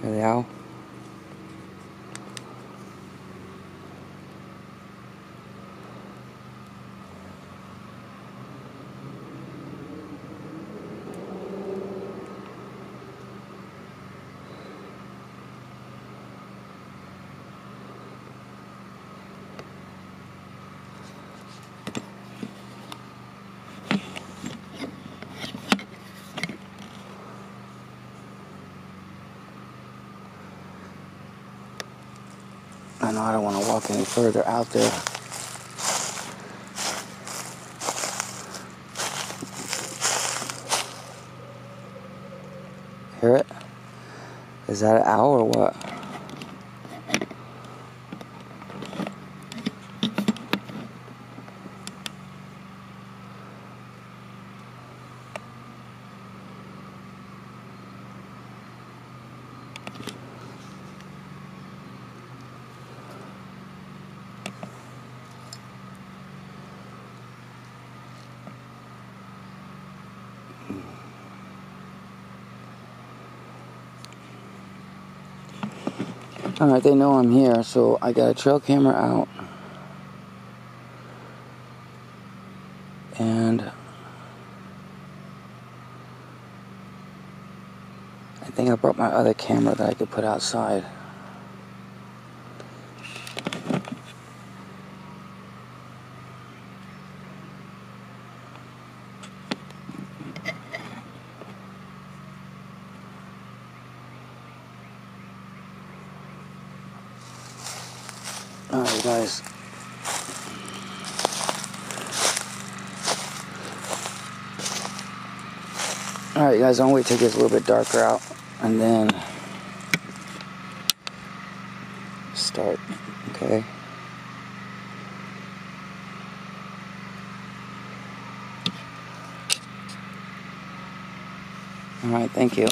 Here I know I don't want to walk any further out there. Hear it? Is that an owl or what? Alright, they know I'm here, so I got a trail camera out. And I think I brought my other camera that I could put outside. Alright, guys. Alright, guys, gonna wait till it gets a little bit darker out and then start. Okay. Alright, thank you.